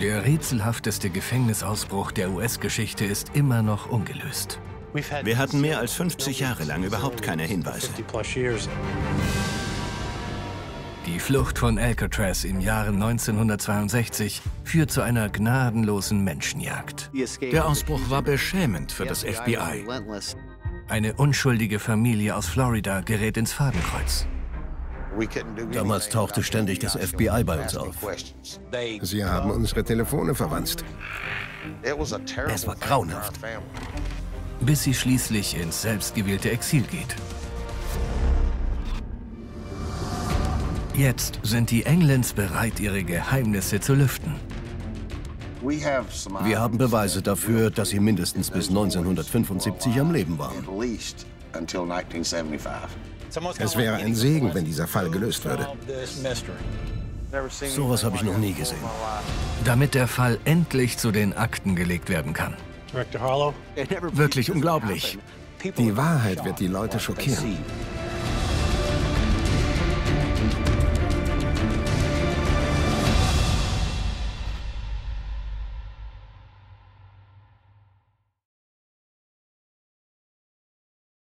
Der rätselhafteste Gefängnisausbruch der US-Geschichte ist immer noch ungelöst. Wir hatten mehr als 50 Jahre lang überhaupt keine Hinweise. Die Flucht von Alcatraz im Jahre 1962 führt zu einer gnadenlosen Menschenjagd. Der Ausbruch war beschämend für das FBI. Eine unschuldige Familie aus Florida gerät ins Fadenkreuz. Damals tauchte ständig das FBI bei uns auf. Sie haben unsere Telefone verwanzt. Es war grauenhaft. Bis sie schließlich ins selbstgewählte Exil geht. Jetzt sind die Englands bereit, ihre Geheimnisse zu lüften. Wir haben Beweise dafür, dass sie mindestens bis 1975 am Leben waren. Es wäre ein Segen, wenn dieser Fall gelöst würde. Sowas habe ich noch nie gesehen. Damit der Fall endlich zu den Akten gelegt werden kann. Wirklich unglaublich. Die Wahrheit wird die Leute schockieren.